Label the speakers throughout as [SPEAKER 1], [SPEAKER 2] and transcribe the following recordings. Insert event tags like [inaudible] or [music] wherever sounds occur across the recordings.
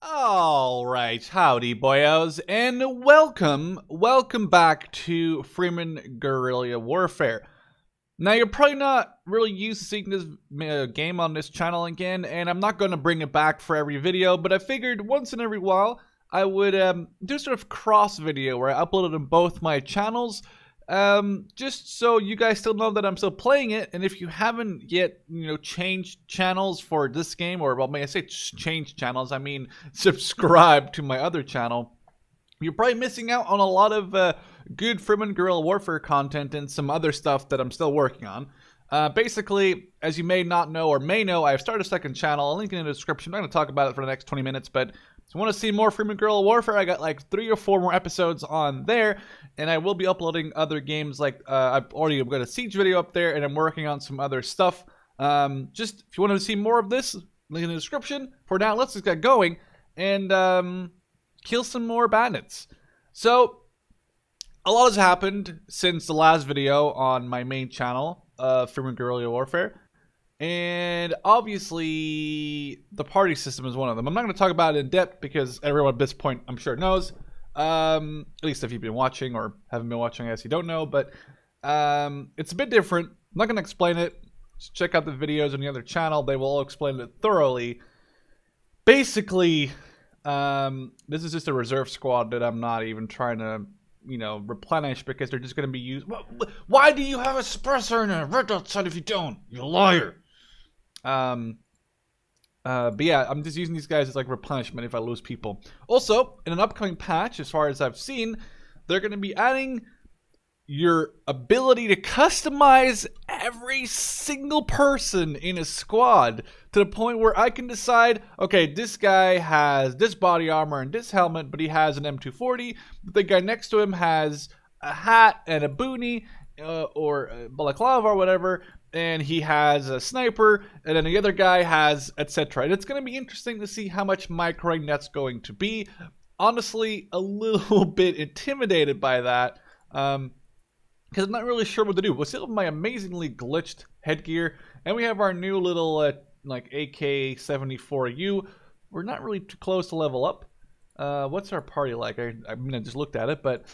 [SPEAKER 1] All right, howdy boyos, and welcome, welcome back to Freeman Guerrilla Warfare. Now you're probably not really used to seeing this uh, game on this channel again, and I'm not going to bring it back for every video, but I figured once in every while I would um, do sort of cross video where I upload it on both my channels, um, just so you guys still know that I'm still playing it, and if you haven't yet, you know, changed channels for this game, or well, may I say change channels, I mean [laughs] subscribe to my other channel, you're probably missing out on a lot of uh, good Freeman Guerrilla Warfare content and some other stuff that I'm still working on. Uh, basically, as you may not know or may know, I've started a second channel. I'll link it in the description. I'm not going to talk about it for the next 20 minutes, but you want to see more Freeman Guerrilla Warfare, I got like three or four more episodes on there, and I will be uploading other games. Like uh, I've already got a Siege video up there, and I'm working on some other stuff. Um, just if you want to see more of this, link in the description. For now, let's just get going and um, kill some more bandits. So a lot has happened since the last video on my main channel, uh, Freeman Guerrilla Warfare. And obviously, the party system is one of them. I'm not going to talk about it in depth because everyone at this point, I'm sure, knows. Um, at least if you've been watching or haven't been watching, I guess you don't know. But um, it's a bit different. I'm not going to explain it. Just check out the videos on the other channel. They will all explain it thoroughly. Basically, um, this is just a reserve squad that I'm not even trying to you know, replenish because they're just going to be used. Why do you have a suppressor in a red outside if you don't? You liar. Um, uh, but yeah, I'm just using these guys as like replenishment if I lose people. Also, in an upcoming patch, as far as I've seen, they're going to be adding your ability to customize every single person in a squad to the point where I can decide, okay, this guy has this body armor and this helmet, but he has an M240. The guy next to him has a hat and a boonie uh, or a balaclava or whatever, and he has a sniper, and then the other guy has etc. And it's going to be interesting to see how much microing that's going to be. Honestly, a [laughs] little bit intimidated by that. Um, because I'm not really sure what to do. We still have my amazingly glitched headgear, and we have our new little uh, like AK-74U. We're not really too close to level up. Uh, what's our party like? I, I mean, I just looked at it, but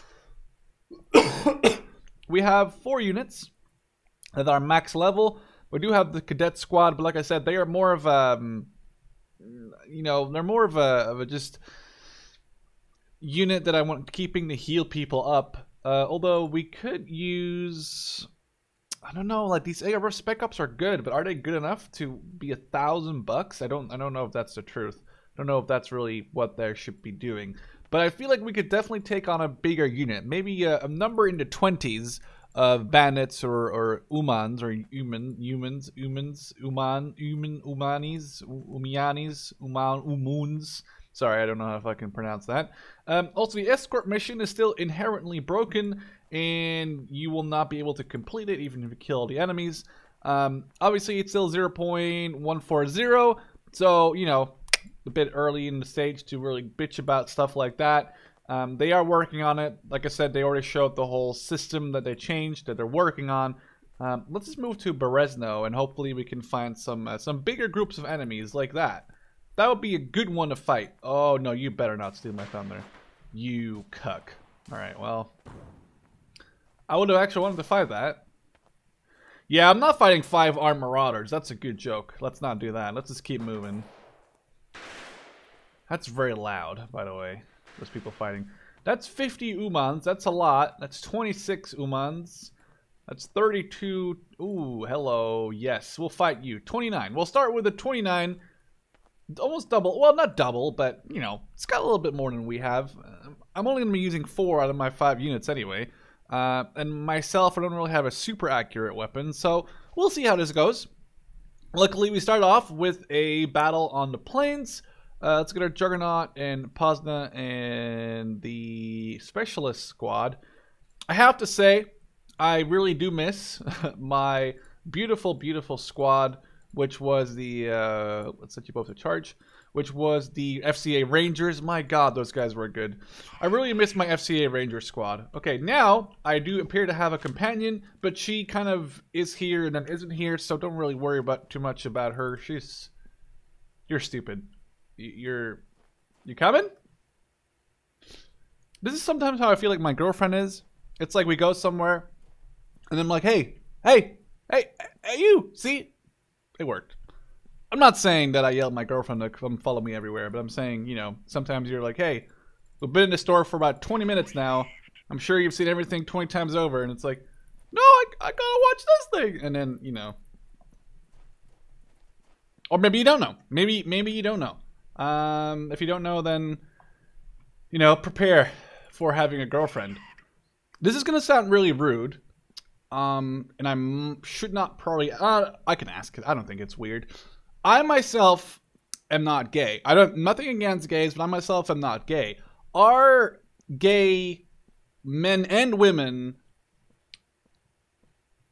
[SPEAKER 1] [coughs] we have four units at our max level. We do have the cadet squad, but like I said, they are more of a, um, you know, they're more of a, of a just unit that I want keeping to heal people up uh, although we could use, I don't know, like these AR spec ops are good, but are they good enough to be a thousand bucks? I don't, I don't know if that's the truth. I don't know if that's really what they should be doing. But I feel like we could definitely take on a bigger unit, maybe a, a number in the twenties of bandits or, or umans or human humans humans uman human umanis umianis uman umuns Sorry, I don't know if I can pronounce that. Um, also, the escort mission is still inherently broken, and you will not be able to complete it even if you kill the enemies. Um, obviously, it's still 0.140, so, you know, a bit early in the stage to really bitch about stuff like that. Um, they are working on it. Like I said, they already showed the whole system that they changed, that they're working on. Um, let's just move to Berezno, and hopefully we can find some uh, some bigger groups of enemies like that. That would be a good one to fight. Oh, no, you better not steal my thunder. You cuck. Alright, well. I would have actually wanted to fight that. Yeah, I'm not fighting five armed marauders. That's a good joke. Let's not do that. Let's just keep moving. That's very loud, by the way. Those people fighting. That's 50 umans. That's a lot. That's 26 umans. That's 32. Ooh, hello. Yes, we'll fight you. 29. We'll start with a 29 almost double. Well, not double, but you know, it's got a little bit more than we have. Uh, I'm only going to be using four out of my five units anyway. Uh, and myself, I don't really have a super accurate weapon, so we'll see how this goes. Luckily, we start off with a battle on the plains. Uh, let's get our Juggernaut and Pozna and the Specialist squad. I have to say, I really do miss [laughs] my beautiful, beautiful squad which was the uh, let's set you both to charge, which was the FCA Rangers. My God, those guys were good. I really miss my FCA Ranger squad. Okay, now I do appear to have a companion, but she kind of is here and then isn't here, so don't really worry about too much about her. She's you're stupid. You're You coming? This is sometimes how I feel like my girlfriend is. It's like we go somewhere, and I'm like, hey, hey, hey, hey, you, see? It worked. I'm not saying that I yelled my girlfriend to come follow me everywhere, but I'm saying, you know, sometimes you're like, hey, we've been in the store for about 20 minutes now. I'm sure you've seen everything 20 times over, and it's like, no, I, I gotta watch this thing. And then, you know. Or maybe you don't know. Maybe maybe you don't know. Um, if you don't know, then, you know, prepare for having a girlfriend. This is gonna sound really rude, um, and I should not probably. Uh, I can ask. I don't think it's weird. I myself am not gay. I don't. Nothing against gays, but I myself am not gay. Are gay men and women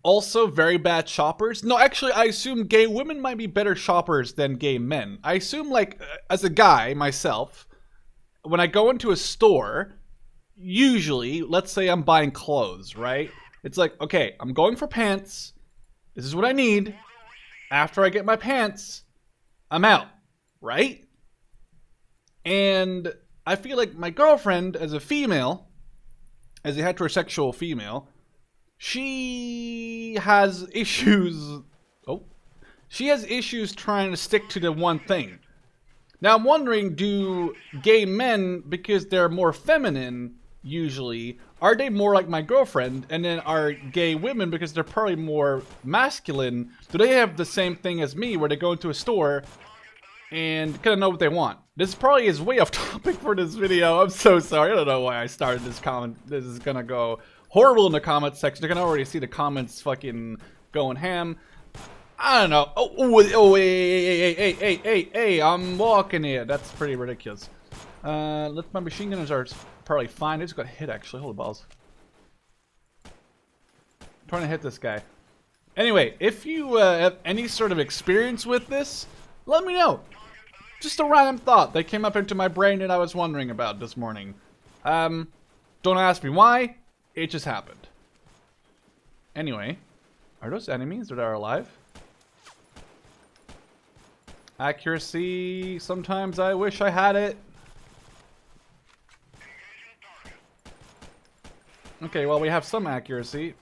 [SPEAKER 1] also very bad shoppers? No, actually, I assume gay women might be better shoppers than gay men. I assume, like, uh, as a guy myself, when I go into a store, usually, let's say I'm buying clothes, right? It's like, okay, I'm going for pants. This is what I need. After I get my pants, I'm out, right? And I feel like my girlfriend, as a female, as a heterosexual female, she has issues. Oh, she has issues trying to stick to the one thing. Now I'm wondering, do gay men, because they're more feminine, usually, are they more like my girlfriend? And then are gay women, because they're probably more masculine, do they have the same thing as me, where they go into a store and kind of know what they want? This probably is way off [laughs] topic for this video. I'm so sorry. I don't know why I started this comment. This is gonna go horrible in the comments section. I can already see the comments fucking going ham. I don't know. Oh, oh, oh hey, hey, hey, hey, hey, hey, I'm walking here. That's pretty ridiculous. Uh, let my machine gunners are probably fine. I just got hit, actually. Hold the balls. I'm trying to hit this guy. Anyway, if you uh, have any sort of experience with this, let me know. Just a random thought that came up into my brain that I was wondering about this morning. Um, don't ask me why. It just happened. Anyway, are those enemies that are alive? Accuracy, sometimes I wish I had it. Okay, well we have some accuracy.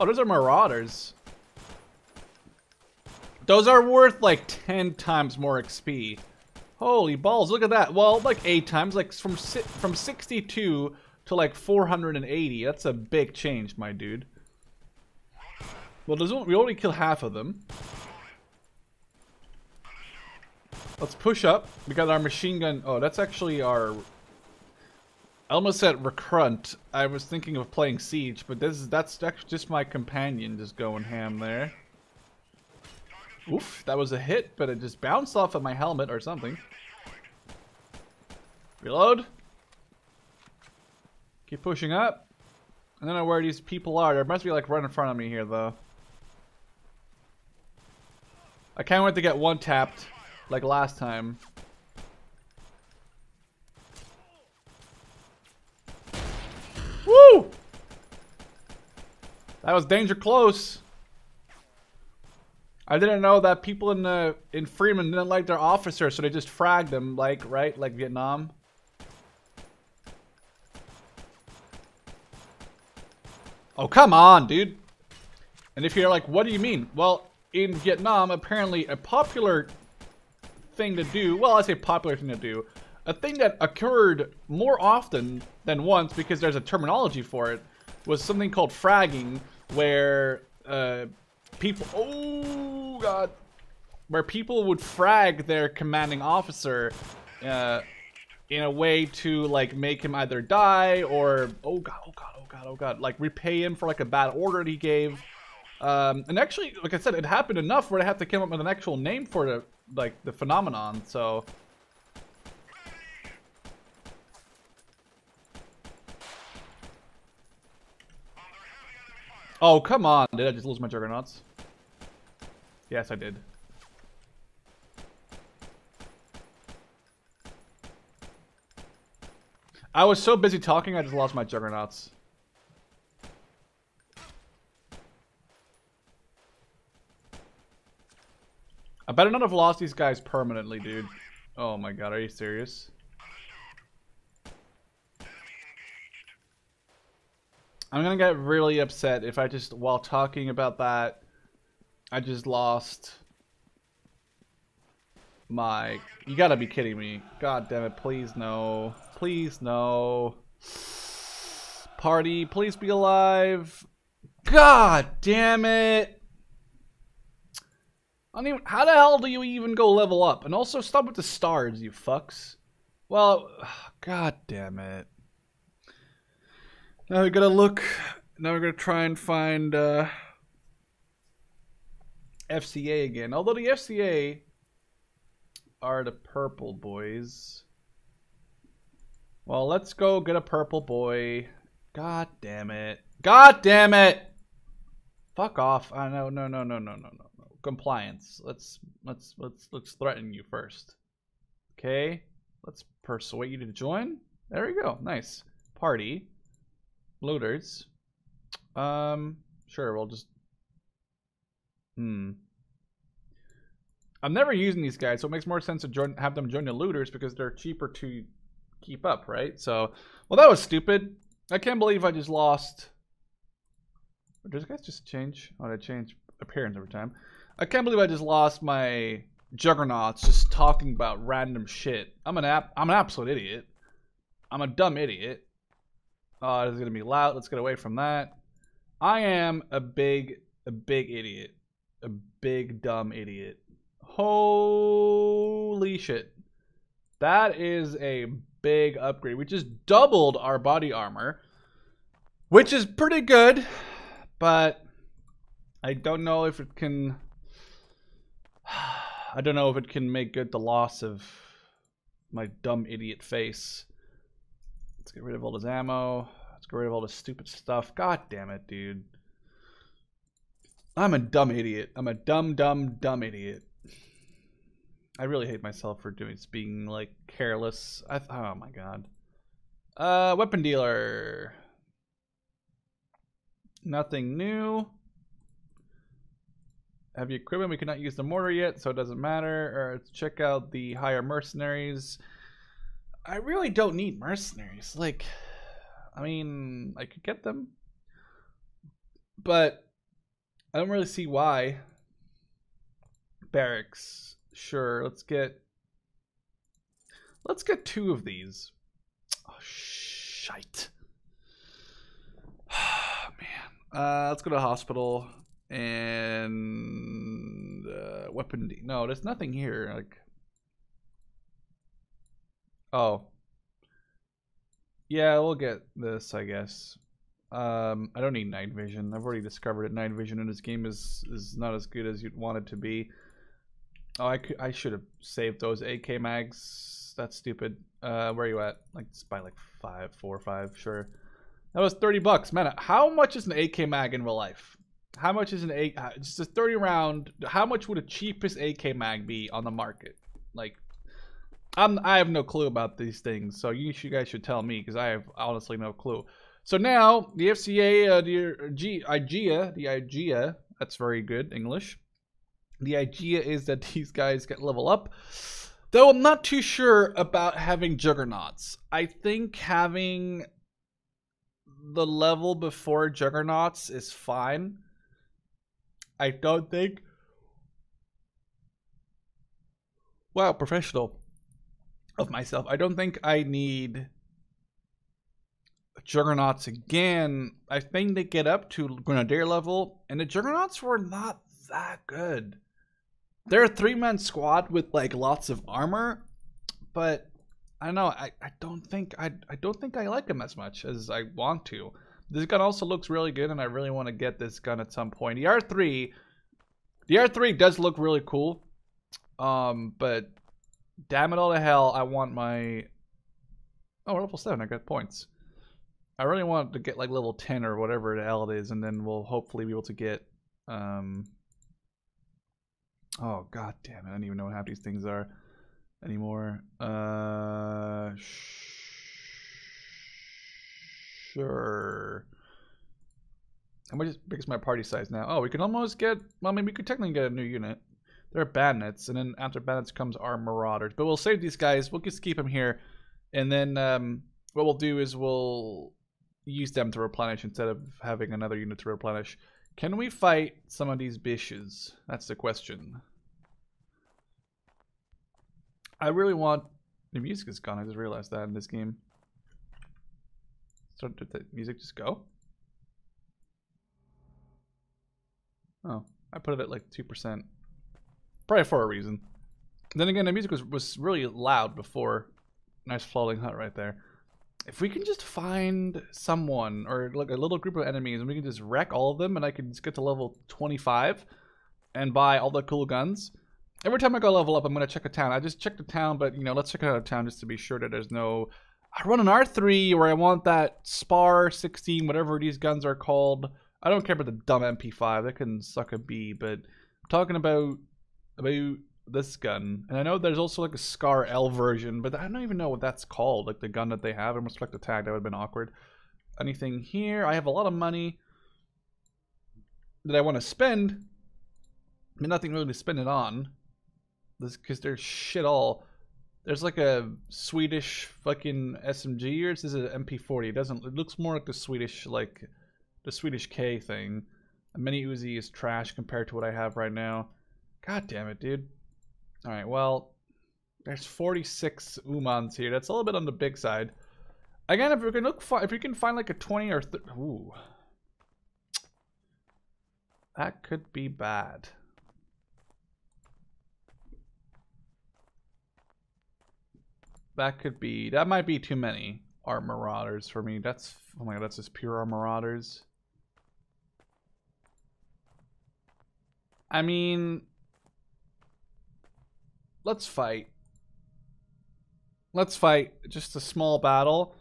[SPEAKER 1] Oh, those are marauders. Those are worth like 10 times more XP. Holy balls, look at that. Well, like 8 times, like from from 62 to like 480. That's a big change, my dude. Well, there's we only kill half of them. Let's push up. We got our machine gun. Oh, that's actually our... I almost said recrunt. I was thinking of playing Siege, but this is that's just my companion just going ham there. Oof, that was a hit, but it just bounced off of my helmet or something. Reload. Keep pushing up. I don't know where these people are. There must be like right in front of me here, though. I can't wait to get one tapped, like last time. Woo! That was danger close. I didn't know that people in the in Freeman didn't like their officers, so they just fragged them, like right, like Vietnam. Oh come on, dude! And if you're like, what do you mean? Well, in Vietnam, apparently a popular thing to do. Well, I say popular thing to do. A thing that occurred more often than once because there's a terminology for it was something called fragging, where uh, people. Oh god, where people would frag their commanding officer uh, in a way to like make him either die or oh god, oh god, oh god, oh god, like repay him for like a bad order he gave. Um, and actually, like I said, it happened enough where I had to come up with an actual name for the like the phenomenon. So. Oh, come on. Did I just lose my juggernauts? Yes, I did. I was so busy talking, I just lost my juggernauts. I better not have lost these guys permanently, dude. Oh my god, are you serious? I'm gonna get really upset if I just, while talking about that, I just lost my... You gotta be kidding me. God damn it, please no. Please no. Party, please be alive. God damn it. I don't even, how the hell do you even go level up? And also stop with the stars, you fucks. Well, [sighs] god damn it. Now we gotta look. Now we're gonna try and find uh, FCA again. Although the FCA are the purple boys. Well, let's go get a purple boy. God damn it. God damn it! Fuck off. I know no no no no no no no. Compliance. Let's let's let's let's threaten you first. Okay? Let's persuade you to join. There we go. Nice. Party. Looters. Um, sure, we'll just... Hmm. I'm never using these guys, so it makes more sense to join, have them join the looters because they're cheaper to keep up, right? So, well, that was stupid. I can't believe I just lost... Does guys just change? Oh, they change appearance every time. I can't believe I just lost my juggernauts just talking about random shit. I'm an app. I'm an absolute idiot. I'm a dumb idiot. Oh, it's gonna be loud. Let's get away from that. I am a big, a big idiot. A big dumb idiot. Holy shit. That is a big upgrade. We just doubled our body armor, which is pretty good, but I don't know if it can. [sighs] I don't know if it can make good the loss of my dumb idiot face. Let's get rid of all this ammo. Let's get rid of all this stupid stuff. God damn it, dude. I'm a dumb idiot. I'm a dumb, dumb, dumb idiot. I really hate myself for doing being like careless. I oh my god. Uh, weapon dealer. Nothing new. Heavy equipment. We cannot use the mortar yet, so it doesn't matter. Or check out the higher mercenaries. I really don't need mercenaries. Like, I mean, I could get them, but I don't really see why. Barracks, sure. Let's get, let's get two of these. Oh shite. [sighs] Man, uh, let's go to hospital and uh, weapon. no, there's nothing here. Like. Oh. Yeah, we'll get this, I guess. Um, I don't need night vision. I've already discovered that night vision in this game is is not as good as you'd want it to be. Oh, I could, I should have saved those AK mags. That's stupid. Uh, where are you at? Like, just buy like five, four or five, sure. That was 30 bucks. Man, how much is an AK mag in real life? How much is an A, uh, just a 30 round, how much would a cheapest AK mag be on the market? Like, I'm, I have no clue about these things, so you, you guys should tell me because I have honestly no clue. So now the FCA, uh, the G, IGEA, the IGEA, that's very good English. The idea is that [laughs] these guys get level up. Though I'm not too sure about having juggernauts. I think having the level before juggernauts is fine. I don't think. Wow, professional of myself. I don't think I need Juggernauts again. I think they get up to Grenadier level, and the Juggernauts were not that good. They're a three man squad with like lots of armor, but I don't know. I, I don't think I I don't think I like them as much as I want to. This gun also looks really good, and I really want to get this gun at some point. The R3, the R3 does look really cool, um, but damn it all to hell, I want my... Oh, level 7, I got points. I really want to get like level 10 or whatever the hell it is, and then we'll hopefully be able to get... Um... Oh, god damn it, I don't even know what half these things are anymore. Uh... Sure. How much is my party size now? Oh, we can almost get... Well, I mean, we could technically get a new unit. They're bandits, and then after bandits comes our marauders. But we'll save these guys. We'll just keep them here, and then um, what we'll do is we'll use them to replenish instead of having another unit to replenish. Can we fight some of these bishes? That's the question. I really want... The music is gone. I just realized that in this game. So did the music just go? Oh, I put it at like 2%. Probably for a reason. Then again, the music was, was really loud before. Nice floating hut right there. If we can just find someone or like a little group of enemies and we can just wreck all of them and I can just get to level 25 and buy all the cool guns. Every time I go level up, I'm going to check a town. I just check the town, but you know, let's check out a town just to be sure that there's no... I run an R3 where I want that SPAR 16, whatever these guns are called. I don't care about the dumb MP5. That can suck a B, but I'm talking about about this gun. And I know there's also like a Scar L version, but I don't even know what that's called. Like the gun that they have. I must select the tag. That would have been awkward. Anything here? I have a lot of money that I want to spend. Mean, nothing really to spend it on. Because there's shit all. There's like a Swedish fucking SMG, or this is an MP40. It doesn't. It looks more like the Swedish like the Swedish K thing. A mini Uzi is trash compared to what I have right now. God damn it, dude. Alright, well, there's 46 Umans here. That's a little bit on the big side. Again, if we can look, if we can find like a 20 or ooh, that could be bad. That could be, that might be too many our marauders for me. That's, oh my god, that's just pure marauders. I mean, let's fight. Let's fight just a small battle.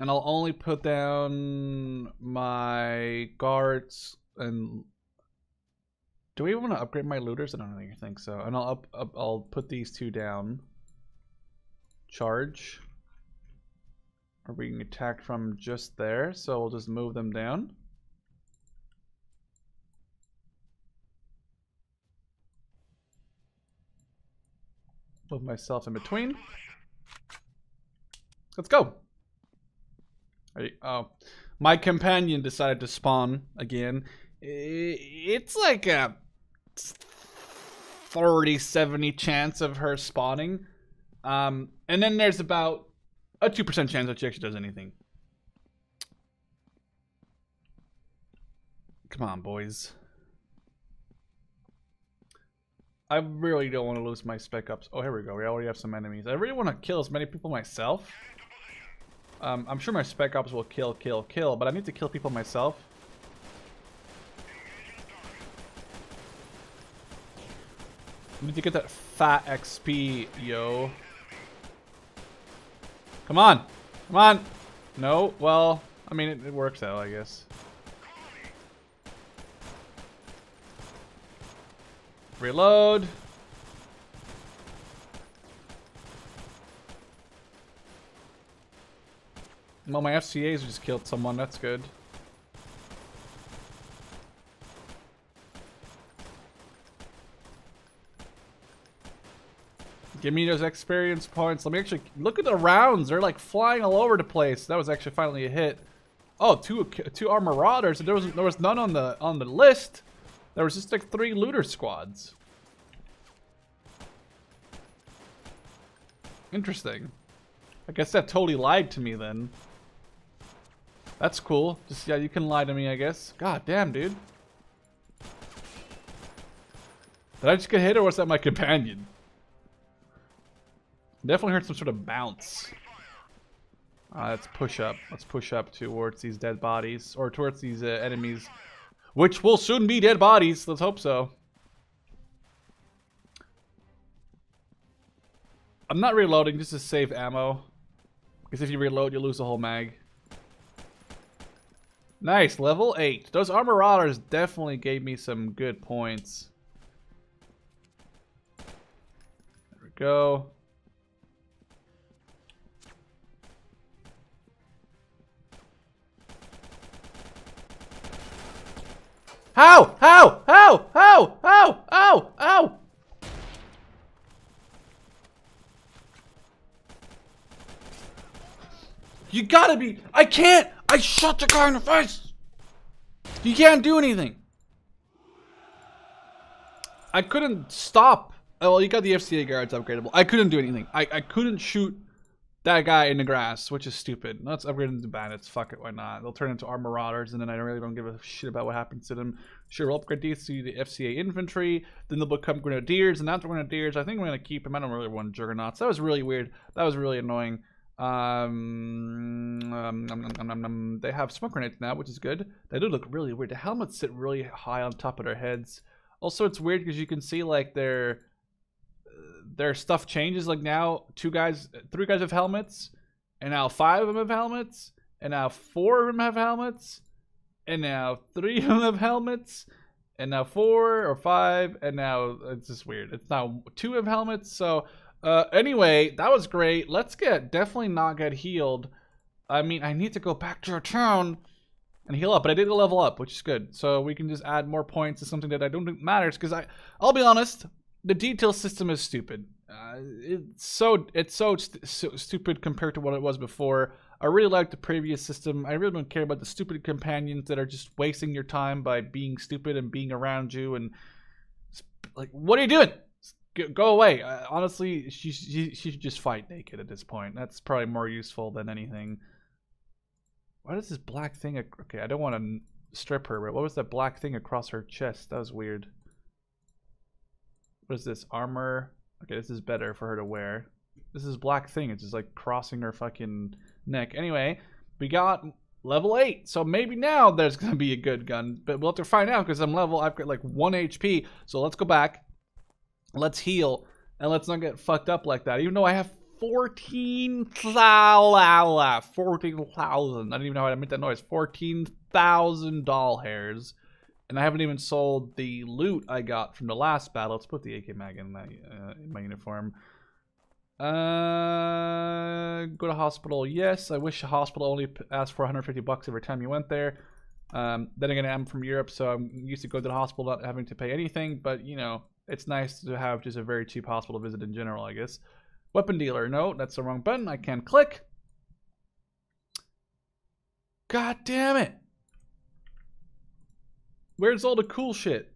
[SPEAKER 1] And I'll only put down my guards and do we want to upgrade my looters? I don't really think so. And I'll up, up I'll put these two down. Charge. Are we being attacked from just there, so we'll just move them down. Myself in between. Let's go. oh, my companion decided to spawn again. It's like a 30, 70 chance of her spawning. Um, and then there's about a 2% chance that she actually does anything. Come on, boys. I really don't want to lose my spec ops. Oh, here we go. We already have some enemies. I really want to kill as many people myself. Um, I'm sure my spec ops will kill, kill, kill, but I need to kill people myself. I need to get that fat XP, yo. Come on. Come on. No, well, I mean, it, it works out, I guess. Reload. Well, my FCAs just killed someone. That's good. Give me those experience points. Let me actually look at the rounds. They're like flying all over the place. That was actually finally a hit. Oh, two two our marauders. There was there was none on the on the list. There was just like three looter squads. Interesting. I guess that totally lied to me then. That's cool. Just, yeah, you can lie to me, I guess. God damn, dude. Did I just get hit or was that my [laughs] companion? Definitely heard some sort of bounce. Uh, let's push up. Let's push up towards these dead bodies. Or towards these uh, enemies which will soon be dead bodies. Let's hope so. I'm not reloading just to save ammo. Because if you reload, you lose the whole mag. Nice, level 8. Those armor marauders definitely gave me some good points. There we go. How? How? How? How? How? How? How? You gotta be- I can't! I shot the car in the face! You can't do anything! I couldn't stop. Oh, well, you got the FCA guards upgradable. I couldn't do anything. I, I couldn't shoot that guy in the grass, which is stupid. Let's upgrade them to bandits. Fuck it, why not? They'll turn into armor marauders, and then I don't really don't give a shit about what happens to them. Sure, we'll upgrade these to the FCA infantry. Then they'll become grenadiers, and after grenadiers, I think we're gonna keep them. I don't really want juggernauts. That was really weird. That was really annoying. Um, um, um, they have smoke grenades now, which is good. They do look really weird. The helmets sit really high on top of their heads. Also, it's weird because you can see like their their stuff changes. Like now, two guys, three guys have helmets, and now five of them have helmets, and now four of them have helmets, and now three [laughs] of them have helmets, and now four or five, and now it's just weird. It's now two have helmets. So uh, anyway, that was great. Let's get definitely not get healed. I mean, I need to go back to our town and heal up, but I did level up, which is good. So we can just add more points to something that I don't think matters. Because I, I'll be honest, the detail system is stupid. Uh, it's so it's so, st so, stupid compared to what it was before. I really like the previous system. I really don't care about the stupid companions that are just wasting your time by being stupid and being around you and like, what are you doing? Go away. Uh, honestly, she, she she should just fight naked at this point. That's probably more useful than anything. What is this black thing? Okay, I don't want to strip her, but what was that black thing across her chest? That was weird. What is this? Armor. Okay, this is better for her to wear. This is black thing. It's just like crossing her fucking neck. Anyway, we got level 8. So maybe now there's going to be a good gun. But we'll have to find out because I'm level, I've got like 1 HP. So let's go back. Let's heal. And let's not get fucked up like that. Even though I have 14,000. 14,000. I don't even know how to make that noise. 14,000 doll hairs. And I haven't even sold the loot I got from the last battle. Let's put the AK mag in, my, uh, in my uniform. Uh, go to hospital. Yes, I wish a hospital only asked for 150 bucks every time you went there. Um, then again, I'm from Europe, so I'm used to go to the hospital not having to pay anything. But you know, it's nice to have just a very cheap hospital visit in general, I guess. Weapon dealer. No, that's the wrong button. I can't click. God damn it. Where's all the cool shit?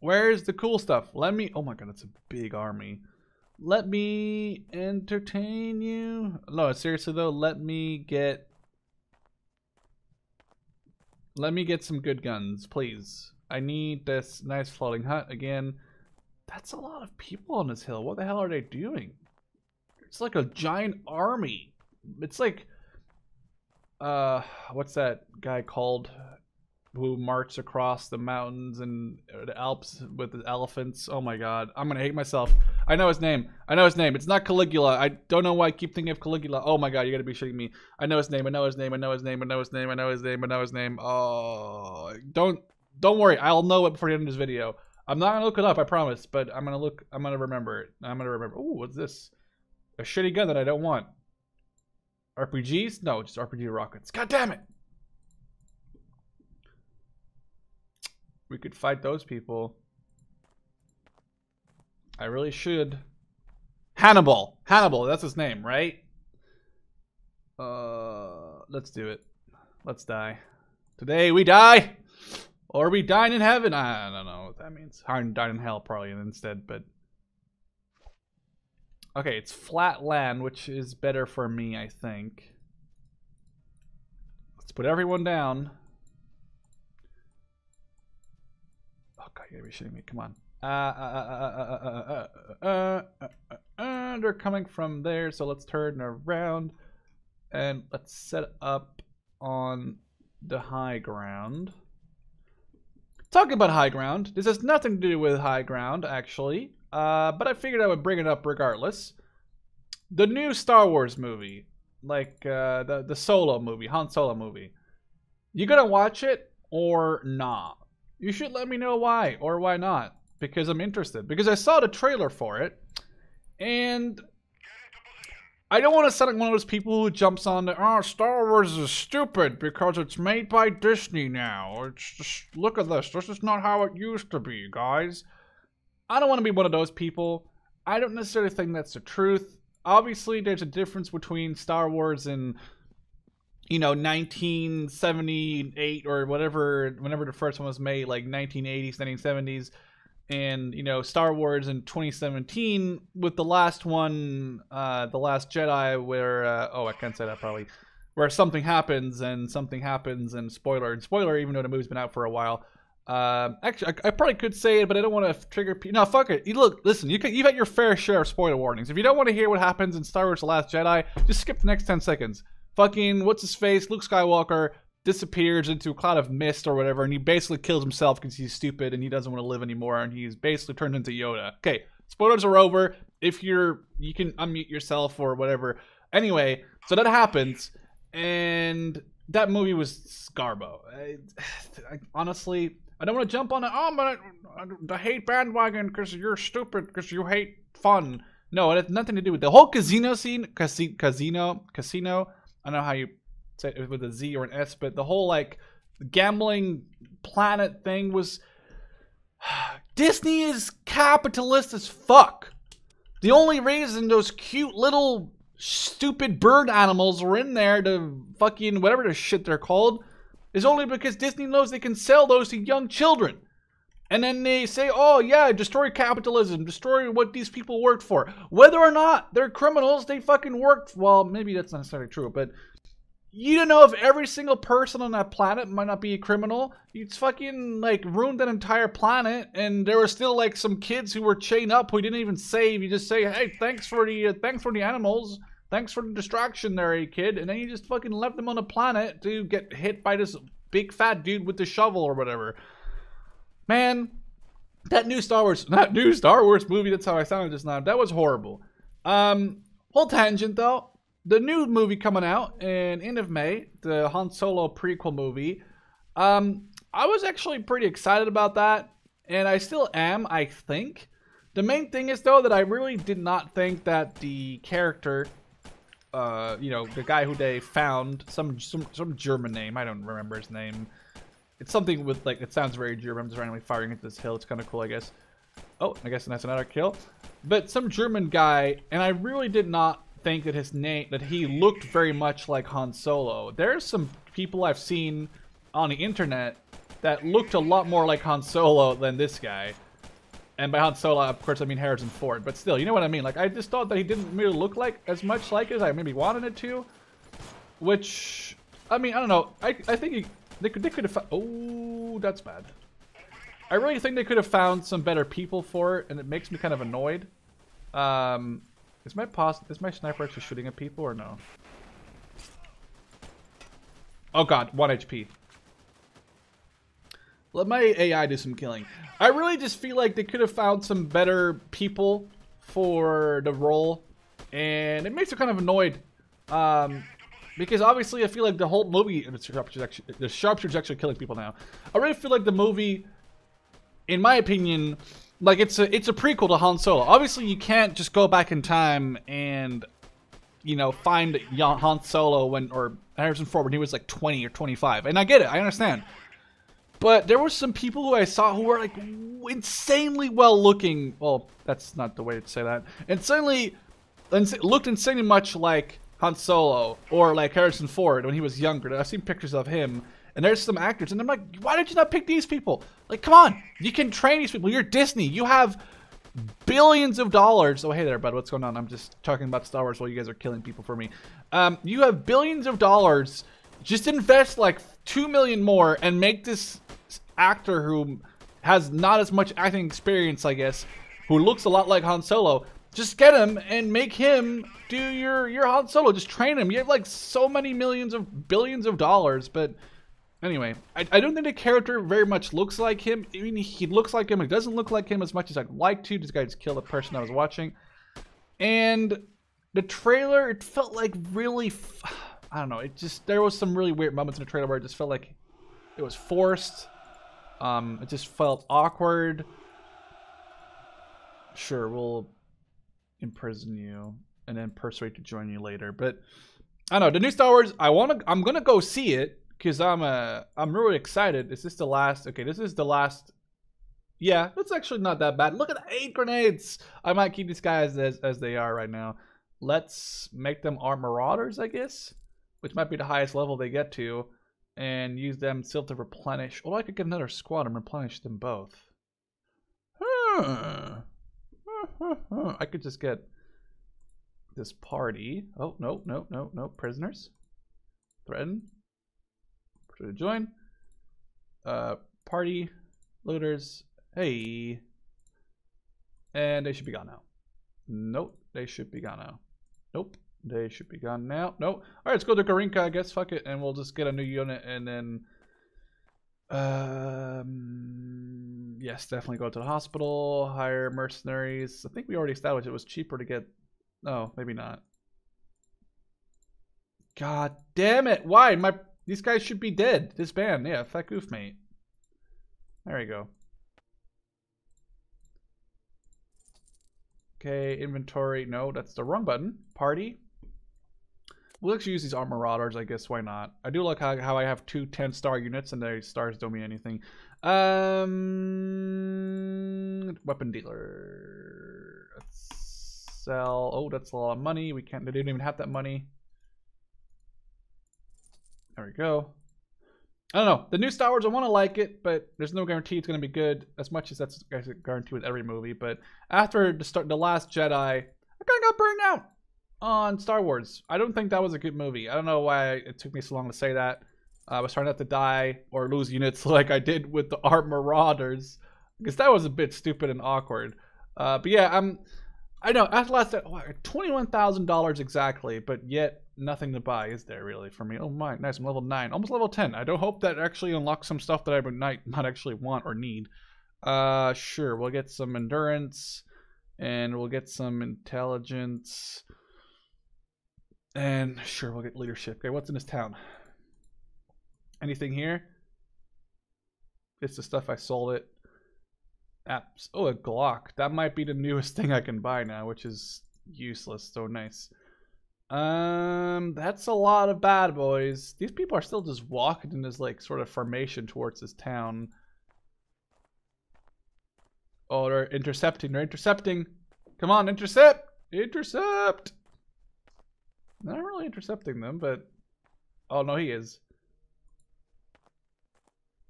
[SPEAKER 1] Where's the cool stuff? Let me... Oh my god, it's a big army. Let me entertain you. No, seriously though, let me get... Let me get some good guns, please. I need this nice floating hut again. That's a lot of people on this hill. What the hell are they doing? It's like a giant army. It's like... Uh, what's that guy called? Who march across the mountains and uh, the Alps with the elephants. Oh my god, I'm gonna hate myself. I know his name. I know his name. It's not Caligula. I don't know why I keep thinking of Caligula. Oh my god, you gotta be shitting me. I know his name. I know his name. I know his name. I know his name. I know his name. I know his name. Oh, don't don't worry. I'll know it before the end of this video. I'm not gonna look it up. I promise. But I'm gonna look. I'm gonna remember it. I'm gonna remember. Oh, what's this? A shitty gun that I don't want. RPGs? No, just RPG rockets. God damn it! We could fight those people. I really should. Hannibal. Hannibal, that's his name, right? Uh, let's do it. Let's die. Today we die! Or we dine in heaven. I don't know what that means. Hard dine in hell probably instead, but... Okay, it's flat land, which is better for me, I think. Let's put everyone down. You gotta be shitting me. Come on. Uh, they're coming from there, so let's turn around and let's set up on the high ground. Talking about high ground, this has nothing to do with high ground, actually, uh, but I figured I would bring it up regardless. The new Star Wars movie, like uh, the the Solo movie, Han Solo movie. You gonna watch it or not? You should let me know why or why not because I'm interested because I saw the trailer for it and I don't want to sound like one of those people who jumps on the oh Star Wars is stupid because it's made by Disney now. It's just look at this. This is not how it used to be, guys. I don't want to be one of those people. I don't necessarily think that's the truth. obviously there's a difference between Star Wars and you know 1978 or whatever whenever the first one was made like 1980s 1970s and you know Star Wars in 2017 with the last one uh the last Jedi where uh, oh I can't say that probably where something happens and something happens and spoiler and spoiler even though the movie's been out for a while um, actually, I, I, probably could say it, but I don't want to trigger people. No, fuck it. You look, listen. You can, you've had your fair share of spoiler warnings. If you don't want to hear what happens in Star Wars: The Last Jedi, just skip the next ten seconds fucking what's his face Luke Skywalker disappears into a cloud of mist or whatever, and he basically kills himself because he's stupid and he doesn't want to live anymore, and he's basically turned into Yoda. Okay, spoilers are over. If you're, you can unmute yourself or whatever. Anyway, so that happens, and that movie was Scarbo. I, [sighs] I, honestly, I don't want to jump on it. Oh, but the hate bandwagon because you're stupid because you hate fun. No, it has nothing to do with the whole casino scene. Casi- casino, casino I don't know how you say it with a Z or an S, but the whole like gambling planet thing was [sighs] Disney is capitalist as fuck. The only reason those cute little stupid bird animals were in there to fucking whatever the shit they're called is only because Disney knows they can sell those to young children. And then they say, oh, yeah, destroy capitalism, destroy what these people worked for. Whether or not they're criminals, they fucking worked. Well, maybe that's not necessarily true, but you don't know if every single person on that planet might not be a criminal. It's fucking like ruined that entire planet, and there were still like some kids who were chained up who didn't even save. You just say, hey, thanks for the uh, thanks for the animals. Thanks for the distraction there, kid. And then you just fucking left them on a planet to get hit by this big fat dude with the shovel or whatever. Man, that new Star Wars, [laughs] not new Star Wars movie, that's how I sounded just now. That was horrible. Um, whole tangent though. The new movie coming out in end of May, the Han Solo prequel movie. Um, I was actually pretty excited about that, and I still am, I think. The main thing is though that I really did not think that the character uh, you know, the guy who they found, some some some German name, I don't remember his name. It's something with like it sounds very German. Just randomly firing into this hill. It's kind of cool, I guess. Oh, I guess that's another kill. But some German guy, and I really did not think that his name that he looked very much like Han Solo. There's some people I've seen on the internet that looked a lot more like Han Solo than this guy. And by Han Solo, of course, I mean Harrison Ford. But still, you know what I mean? Like, I just thought that he didn't really look like as much like as I maybe wanted it to. Which, I mean, I don't know. I, I think he, they could they could have. Oh, that's bad. I really think they could have found some better people for it, and it makes me kind of annoyed. Um, is my pos is my sniper actually shooting at people or no? Oh god, one HP. Let my AI do some killing. I really just feel like they could have found some better people for the role, and it makes me kind of annoyed. Um, because obviously, I feel like the whole movie, the sharpshooter's actually, actually killing people now. I really feel like the movie, in my opinion, like it's a it's a prequel to Han Solo. Obviously, you can't just go back in time and you know find Han Solo when or Harrison Ford when he was like 20 or 25. And I get it, I understand. But there were some people who I saw who were like insanely well looking. Well, that's not the way to say that. Insanely looked insanely much like Han Solo or like Harrison Ford when he was younger. I've seen pictures of him, and there's some actors, and I'm like, why did you not pick these people? Like, come on, you can train these people. You're Disney. You have billions of dollars. Oh, hey there, bud. What's going on? I'm just talking about Star Wars while you guys are killing people for me. Um, you have billions of dollars. Just invest like two million more and make this actor who has not as much acting experience, I guess, who looks a lot like Han Solo. Just get him and make him do your your Han Solo. Just train him. You have like so many millions of billions of dollars, but anyway, I, I don't think the character very much looks like him. I mean, he looks like him. It doesn't look like him as much as I'd like to. This guy just killed a person I was watching, and the trailer it felt like really. [sighs] I don't know. It just there was some really weird moments in the trailer where it just felt like it was forced. Um, it just felt awkward. Sure, we'll imprison you and then persuade to join you later. But I don't know the new Star Wars. I want to. I'm gonna go see it because I'm uh I'm really excited. Is this the last? Okay, this is the last. Yeah, that's actually not that bad. Look at eight grenades. I might keep these guys as as they are right now. let's make them our marauders, I guess, which might be the highest level they get to, and use them still to replenish. Or I could get another squad and replenish them both. Huh. [laughs] I could just get this party. Oh, no, no, no, no. Prisoners. Threaten. To join. Uh, party. Looters. Hey. And they should be gone now. Nope. They should be gone now. Nope. They should be gone now. Nope. Alright, let's go to Garinka, I guess. Fuck it. And we'll just get a new unit and then... Um, yes, definitely go to the hospital, hire mercenaries. I think we already established it was cheaper to get... Oh, maybe not. God damn it! Why? My These guys should be dead. This band. Yeah, fuck oof, mate. There we go. Okay, inventory. No, that's the wrong button. Party. We'll actually use these armor marauders, I guess. Why not? I do like how, how I have two 10 star units and their stars don't mean anything. Um, weapon dealer. Let's sell. Oh, that's a lot of money. We can't. They didn't even have that money. There we go. I don't know. The new Star Wars, I want to like it, but there's no guarantee it's going to be good as much as that's guaranteed with every movie. But after the start, the Last Jedi, I kind of got burned out on Star Wars. I don't think that was a good movie. I don't know why it took me so long to say that. I was trying not to die or lose units [laughs] like I did with the Art Marauders, because that was a bit stupid and awkward. Uh, but yeah, I'm. I know at last twenty-one thousand dollars exactly, but yet nothing to buy, is there really for me? Oh my, nice, I'm level nine, almost level ten. I don't hope that actually unlocks some stuff that I might not actually want or need. Uh, sure, we'll get some endurance, and we'll get some intelligence, and sure, we'll get leadership. Okay, what's in this town? Anything here? It's the stuff I sold it apps. Oh, a Glock. That might be the newest [laughs] thing I can buy now, which is useless. So nice. Um, that's a lot of bad boys. These people are still just walking in this like sort of formation towards this town. Oh, they're intercepting. They're intercepting. Come on, intercept! Intercept! Not really intercepting them, but... Oh, no, he is.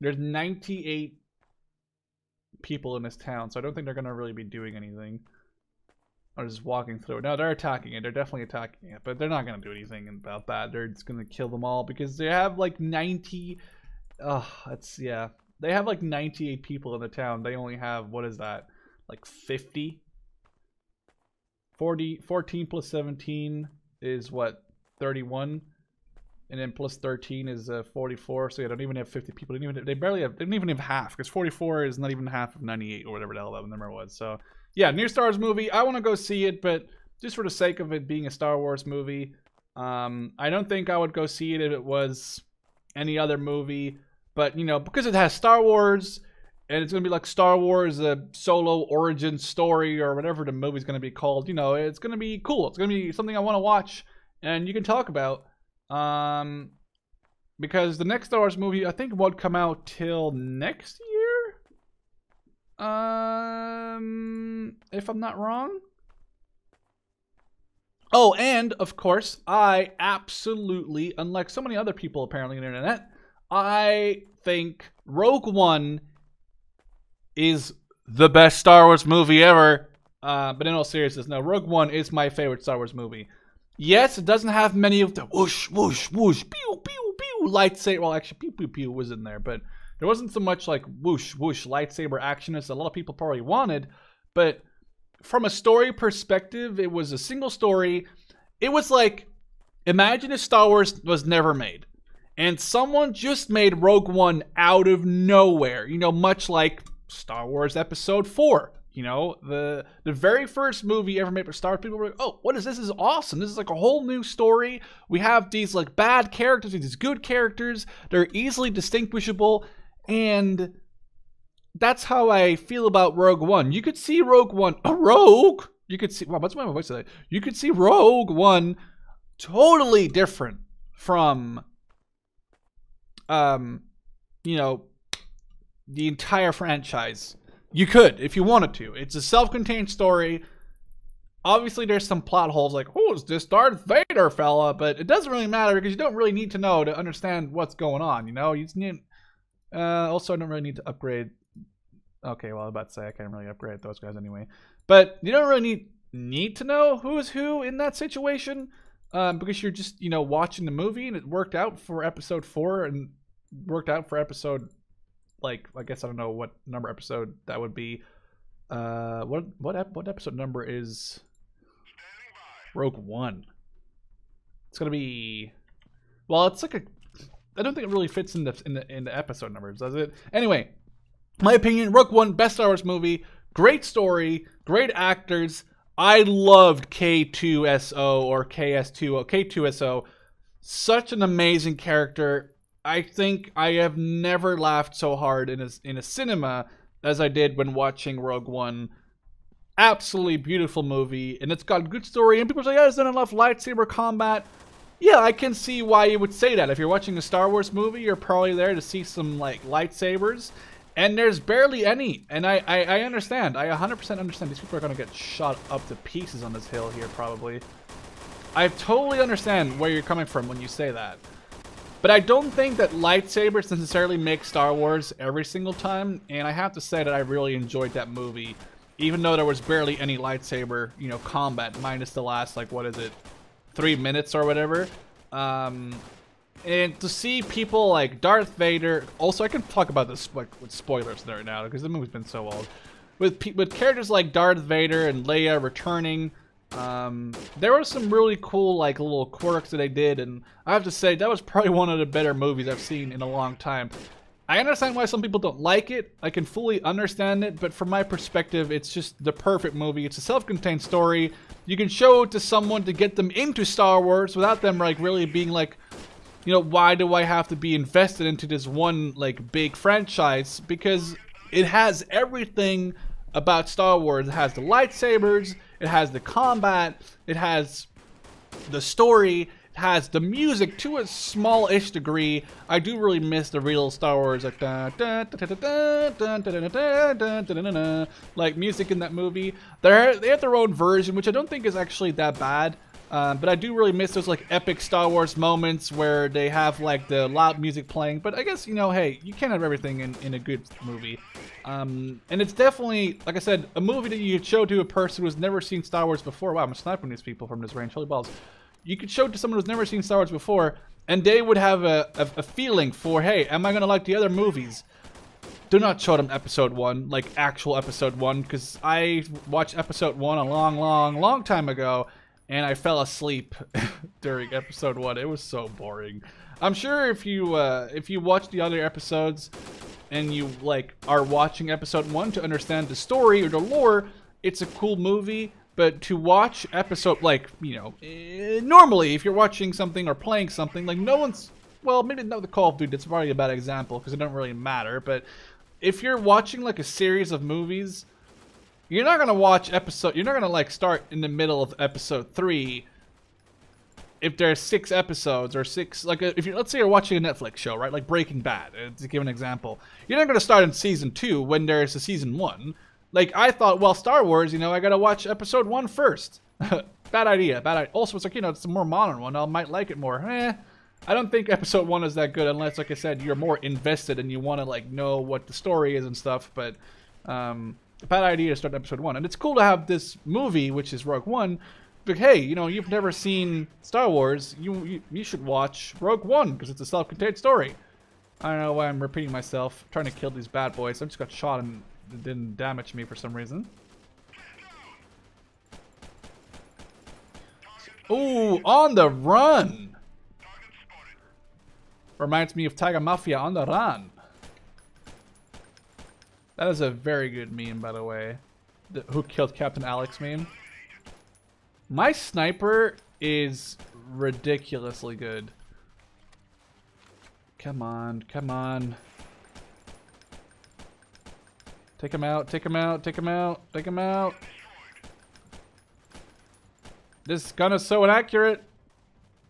[SPEAKER 1] There's 98 people in this town, so I don't think they're going to really be doing anything. Or just walking through it. No, they're attacking it. They're definitely attacking it, but they're not going to do anything about that. They're just going to kill them all because they have like 90... Oh, that's... Yeah. They have like 98 people in the town. They only have, what is that? Like 50? 40, 14 plus 17 is what? 31? and then plus 13 is uh, 44. So yeah, they don't even have 50 people. They, even, they barely have. They don't even have half because 44 is not even half of 98 or whatever the hell that number was. So yeah, new Star Wars movie. I want to go see it, but just for the sake of it being a Star Wars movie, um, I don't think I would go see it if it was any other movie. But you know, because it has Star Wars. And it's gonna be like Star Wars, a solo origin story, or whatever the movie's gonna be called. You know, it's gonna be cool. It's gonna be something I want to watch, and you can talk about. Um, because the next Star Wars movie I think won't come out till next year. Um, if I'm not wrong. Oh, and of course, I absolutely, unlike so many other people apparently on the internet, I think Rogue One is the best Star Wars movie ever. Uh, but in all seriousness, no, Rogue One is my favorite Star Wars movie. Yes, it doesn't have many of the whoosh, whoosh, whoosh, pew, pew, pew lightsaber. Well, actually, pew, pew, pew was in there, but there wasn't so much like whoosh, whoosh lightsaber action as a lot of people probably wanted. But from a story perspective, it was a single story. It was like, imagine if Star Wars was never made. And someone just made Rogue One out of nowhere. You know, much like Star Wars Episode 4. You know, the the very first movie ever made for Star Wars, people were like, "Oh, what is this? this is awesome! This is like a whole new story. We have these like bad characters, these good characters. They're easily distinguishable, and that's how I feel about Rogue One. You could see Rogue One, a Rogue. You could see. Wow, what's my voice today? You could see Rogue One totally different from, um, you know, the entire franchise you could if you wanted to. It's a self-contained story. obviously there's some plot holes like who's this Darth Vader fella, but it doesn't really matter because you don't really need to know to understand what's going on. You know, you just need. Uh, also, I don't really need to upgrade. Okay, well, I was about to say I can't really upgrade those guys anyway, but you don't really need need to know who is who in that situation um, because you're just you know watching the movie and it worked out for episode four and worked out for episode like I guess I don't know what number episode that would be. Uh, what what ep- what episode number is Rogue One? It's gonna be. Well, it's like a. I don't think it really fits in the in the in the episode numbers, does it? Anyway, my opinion: Rogue One, best Star Wars movie. Great story, great actors. I loved K2SO or KS2O. K2SO. Such an amazing character. I think I have never laughed so hard in a, in a cinema as I did when watching Rogue One. Absolutely beautiful movie, and it's got a good story. And people say, "Yeah, there's not enough lightsaber combat." Yeah, I can see why you would say that. If you're watching a Star Wars movie, you're probably there to see some like lightsabers, and there's barely any. And I, I, I understand. I 100% understand. These people are gonna get shot up to pieces on this hill here, probably. I totally understand where you're coming from when you say that. But I don't think that lightsabers necessarily make Star Wars every single time, and I have to say that I really enjoyed that movie, even though there was barely any lightsaber, you know, combat, minus the last, like, what is it, three minutes or whatever. Um, and to see people like Darth Vader, also I can talk about this like with spoilers there now because the movie's been so old. With with characters like Darth Vader and Leia returning, um, there were some really cool like little quirks that they did, and I have to say that was probably [laughs] one of the better movies I've seen in a long time. I understand why some people don't like it. I can fully understand it, but from my perspective, it's just the perfect movie. It's a self-contained story. You can show it to someone to get them into Star Wars without them like really being like, you know, why do I have to be invested into this one like big franchise? Because it has everything about Star Wars. It has the lightsabers, it has the combat. It has the story. It has the music to a small-ish degree. I do really miss the real Star Wars like music in that movie. They have their own version, which I don't think is actually that bad. Um, but I do really miss those like epic Star Wars moments where they have like the loud music playing. But I guess you know, hey, you can't have everything in, in a good movie. Um, and it's definitely, like I said, a movie that you could show to a person who's never seen Star Wars before. Wow, I'm sniping these people from this range. Holy balls! You could show it to someone who's never seen Star Wars before, and they would have a, a, a feeling for, hey, am I gonna like the other movies? do not show them episode one, like actual episode one, because I watched episode one a long, long, long time ago, and I fell asleep [laughs] during episode one. It was so boring. I'm sure if you uh, if you watch the other episodes and you like are watching episode one to understand the story or the lore, it's a cool movie. But to watch episode like you know eh, normally if you're watching something or playing something like no one's well maybe not the Call of Duty. It's probably a bad example because it doesn't really matter. But if you're watching like a series of movies you're not gonna watch episode. You're not gonna like start in the middle of episode three. If there's six episodes or six, like if you let's say you're watching a Netflix show, right? Like Breaking Bad, uh, to give an example, you're not gonna start in season two when there's a season one. Like I thought, well, Star Wars, you know, I gotta watch episode one first. [laughs] bad idea. Bad idea. Also, it's like you know, it's a more modern one. I might like it more. Eh, I don't think episode one is that good unless, like I said, you're more invested and you want to like know what the story is and stuff. But um, bad idea to start episode one. And it's cool to have this movie, which is Rogue One. But hey, you know, you've never seen Star Wars, you you, you should watch Rogue One because it's a self-contained story. I don't know why I'm repeating myself. Trying to kill these bad boys. I just got shot and it didn't damage me for some reason. Ooh, on the run! Reminds me of Tiger Mafia on the run. That is a very good meme, by the way. The Who Killed Captain Alex meme. My sniper is ridiculously good. Come on, come on. Take him out, take him out, take him out, take him out. This gun is so inaccurate.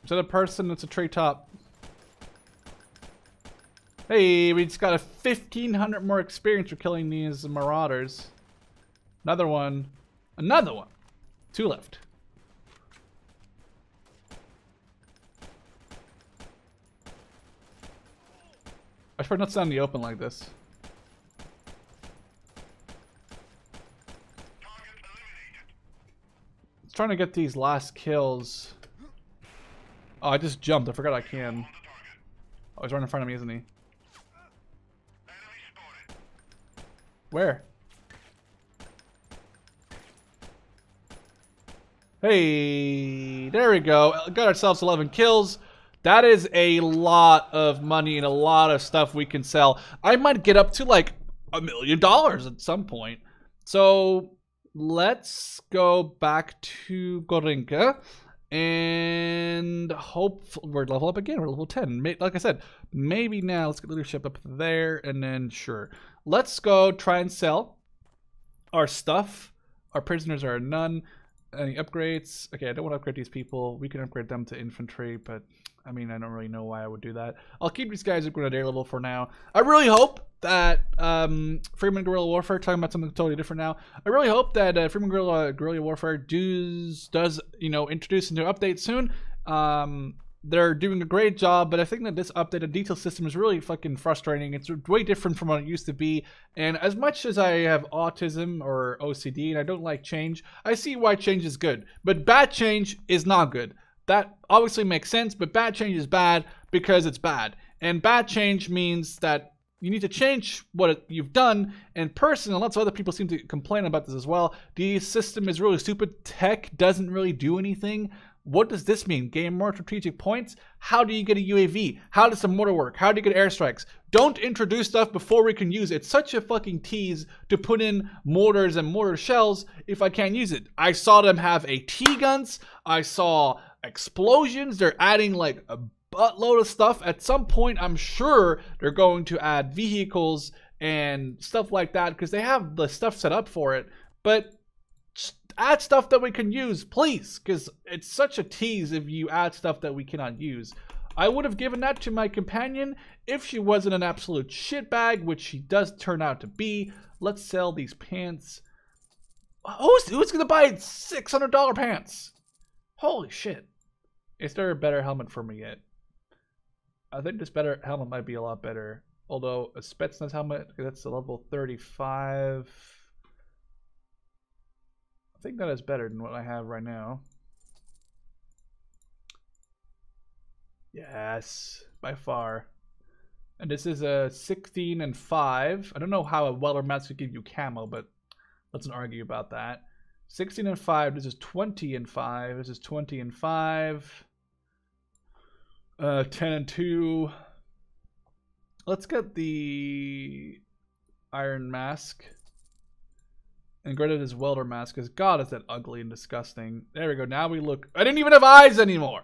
[SPEAKER 1] To the person that's a treetop. Hey, we just got a 1500 more experience for killing these marauders. Another one. Another one. Two left. I should not stand in the open like this. It's trying to get these last kills. Oh, I just jumped. I forgot I can. Oh, he's right in front of me, isn't he? Where? Hey, there we go. Got ourselves 11 kills. That is a lot of money and a lot of stuff we can sell. I might get up to like a million dollars at some point. So let's go back to Gorinka and hope we're level up again. We're level 10. Like I said, maybe now let's get leadership up there and then sure. Let's go try and sell our stuff. Our prisoners are none. Any upgrades? Okay, I don't want to upgrade these people. We can upgrade them to infantry, but I mean, I don't really know why I would do that. I'll keep these guys at Grenadier level for now. I really hope that um, Freeman Guerrilla Warfare, talking about something totally different now, I really hope that uh, Freeman Guerrilla, Guerrilla Warfare does, does, you know, introduce a new update soon. Um, they're doing a great job, but I think that this updated detail system is really fucking frustrating. It's way different from what it used to be. And as much as I have autism or OCD and I don't like change, I see why change is good. But bad change is not good. That obviously makes sense, but bad change is bad because it's bad. And bad change means that you need to change what you've done. And personally, lots of other people seem to complain about this as well. The system is really stupid. Tech doesn't really do anything. What does this mean? Gain more strategic points? How do you get a UAV? How does the mortar work? How do you get airstrikes? Don't introduce stuff before we can use it. It's such a fucking tease to put in mortars and mortar shells if I can't use it. I saw them have AT guns. I saw explosions. They're adding like a buttload of stuff. At some point, I'm sure they're going to add vehicles and stuff like that because they have the stuff set up for it. But add stuff that we can use, please, because it's such a tease if you add stuff that we cannot use. I would have given that to my companion if she wasn't an absolute shitbag, which she does turn out to be. Let's sell these pants. Who's, who's going to buy $600 pants? Holy shit. Is there a better helmet for me yet? I think this better helmet might be a lot better. Although a Spetsnaz helmet, that's a level 35. I think that is better than what I have right now. Yes, by far. And this is a 16 and 5. I don't know how a welder mask could give you camo, but let's not argue about that. 16 and 5. This is 20 and 5. This is 20 and 5. Uh, 10 and 2. Let's get the iron mask. And granted his welder mask, because God, is that ugly and disgusting. There we go. Now we look. I didn't even have eyes anymore.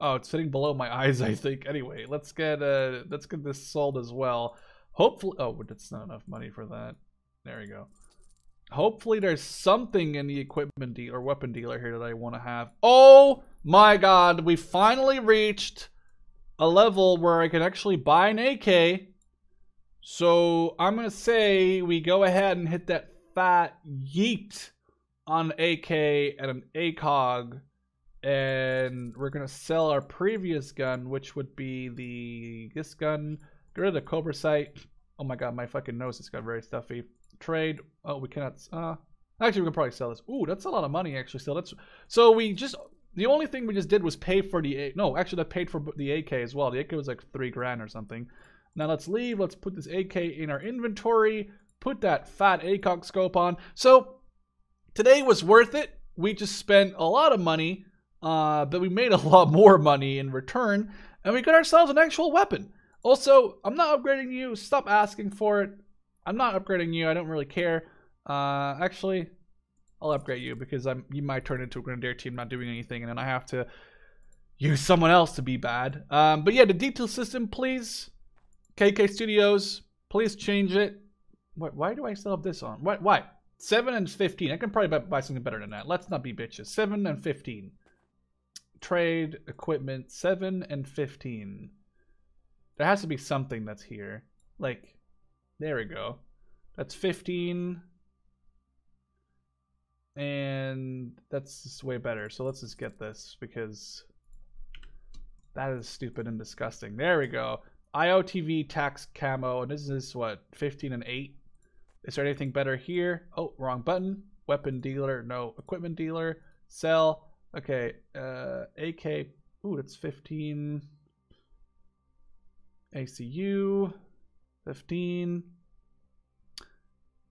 [SPEAKER 1] Oh, it's sitting below my [laughs] eyes, I think. Anyway, let's get uh, let's get this sold as well. Hopefully, oh, but that's not enough money for that. There we go. Hopefully, there's something in the equipment dealer or weapon dealer here that I want to have. Oh my God, we finally reached a level where I can actually buy an AK so I'm going to say we go ahead and hit that fat yeet on AK and an ACOG. And we're going to sell our previous gun, which would be the this gun. Get rid of the Cobra sight. Oh my god, my fucking nose has got very stuffy. Trade. Oh, we cannot. Uh, actually, we can probably sell this. Ooh, that's a lot of money, actually. Still, that's so we just the only thing we just did was pay for the no. Actually, that paid for the AK as well. The AK was like three grand or something. Now let's leave. Let's put this AK in our inventory. Put that fat ACOG scope on. So today was worth it. We just spent a lot of money, uh, but we made a [laughs] lot more money in return. And we got ourselves an actual weapon. Also, I'm not upgrading you. Stop asking for it. I'm not upgrading you. I don't really care. Uh, actually, I'll upgrade you because I'm. You might turn into a grenadier team not doing anything, and then I have to use someone else to be bad. Um, but yeah, the detail system, please KK Studios, please change it. Why, why do I still have this on? Why? why? 7 and 15. I can probably buy, buy something better than that. Let's not be bitches. 7 and 15. Trade, equipment, 7 and 15. There has to be something that's here. Like, there we go. That's 15. and that's just way better. So let's just get this because that is stupid and disgusting. There we go. IOTV tax camo, and this is what 15 and 8. Is there anything better here? Oh, wrong button. Weapon dealer, no. Equipment dealer, sell. Okay, uh, AK. Ooh, that's 15. ACU, 15.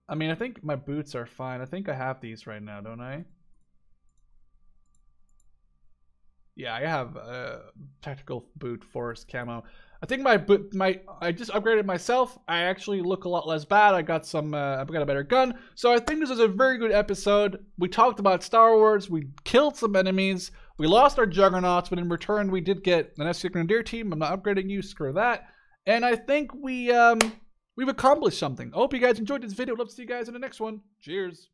[SPEAKER 1] I mean, I think my boots are fine. I think I have these right now, don't I? Yeah, I have a tactical boot forest camo. I think my my I just upgraded myself. I actually look a lot less bad. I got some, uh, I got a better gun. So I think this is a very good episode. We talked about Star Wars. We killed some enemies. We lost our juggernauts, but in return we did get an SC Grenadier team. I'm not upgrading you. Screw that. And I think we um We've accomplished something. I hope you guys enjoyed this video. Love to see you guys in the next one. Cheers.